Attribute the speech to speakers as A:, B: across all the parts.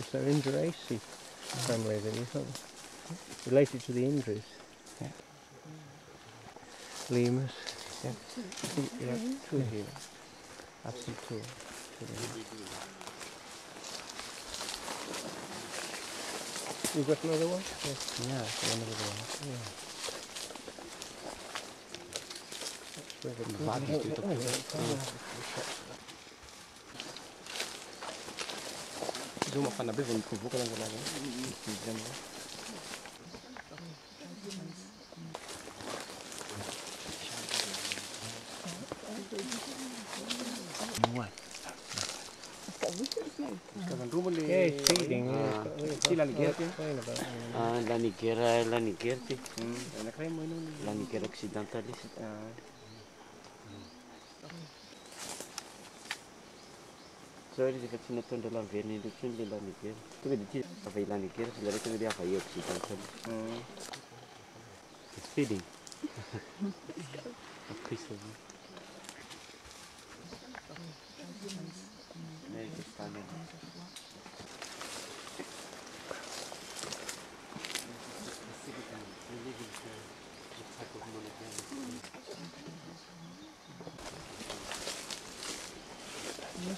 A: It's their Indriidae family, then you thought related to the Indris.
B: Yeah.
A: Lemurs.
B: Yeah.
A: I think you have two here. Seen two. You got another one? Yes.
B: Yeah, it's one the ones.
A: Where the- ndio mafana
C: bevo nikuvuka langu
B: langu kijana La Nigeria, la
C: Nigeria, la
B: Nigeria
C: occidentaliste. moteur j'ai fait une tonne de la veine de tonne de la nickel tu me dis ça fait la nickel
B: je
C: l'avais tenu bien failli aussi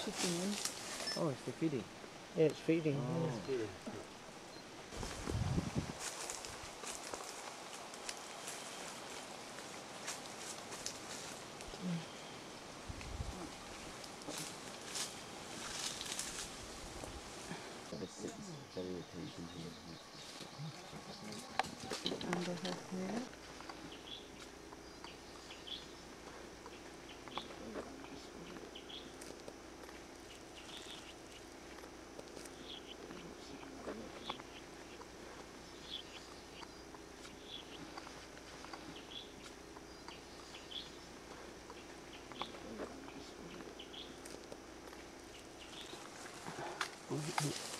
C: Nee, het is.
B: Oh, it's the feeding.
A: Yeah, it's feeding. Oh. yeah.
C: Very attention here.
D: Under her hair. Mm-hmm.